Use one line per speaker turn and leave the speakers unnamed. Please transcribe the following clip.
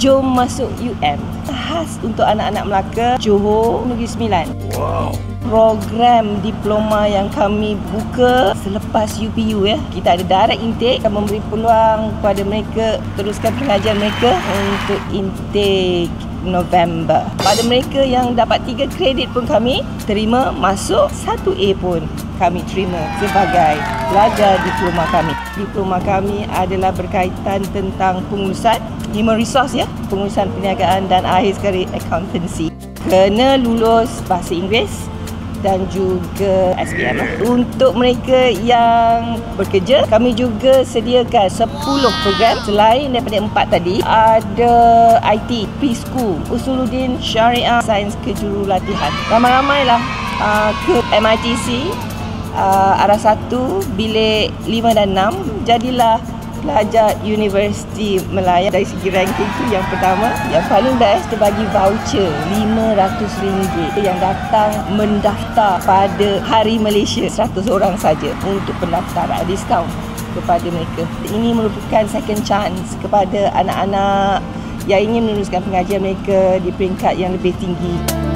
Jom Masuk UM. Khas untuk anak-anak Melaka, Johor, Negeri Sembilan. Wow. Program diploma yang kami buka selepas UPU ya. Kita ada direct intake yang memberi peluang kepada mereka teruskan pengajian mereka untuk intake November. Pada mereka yang dapat 3 kredit pun kami terima masuk 1A pun kami terima sebagai pelajar diploma kami. Diploma kami adalah berkaitan tentang pengurusan human resource ya, pengurusan perniagaan dan akhir sekali accountancy. Kena lulus bahasa Inggeris, dan juga SPM. Untuk mereka yang bekerja, kami juga sediakan 10 program selain daripada empat tadi. Ada IT, P-School, Usuluddin Syariah Sains Kejurulatihan. Ramai-ramailah uh, ke MITC uh, arah 1 bilik 5 dan 6 jadilah pelajar Universiti Melaya dari segi ranking tu yang pertama yang paling best dia bagi voucher RM500 yang datang mendaftar pada Hari Malaysia 100 orang saja untuk pendaftaran diskaun kepada mereka ini merupakan second chance kepada anak-anak yang ingin meneruskan pengajian mereka di peringkat yang lebih tinggi.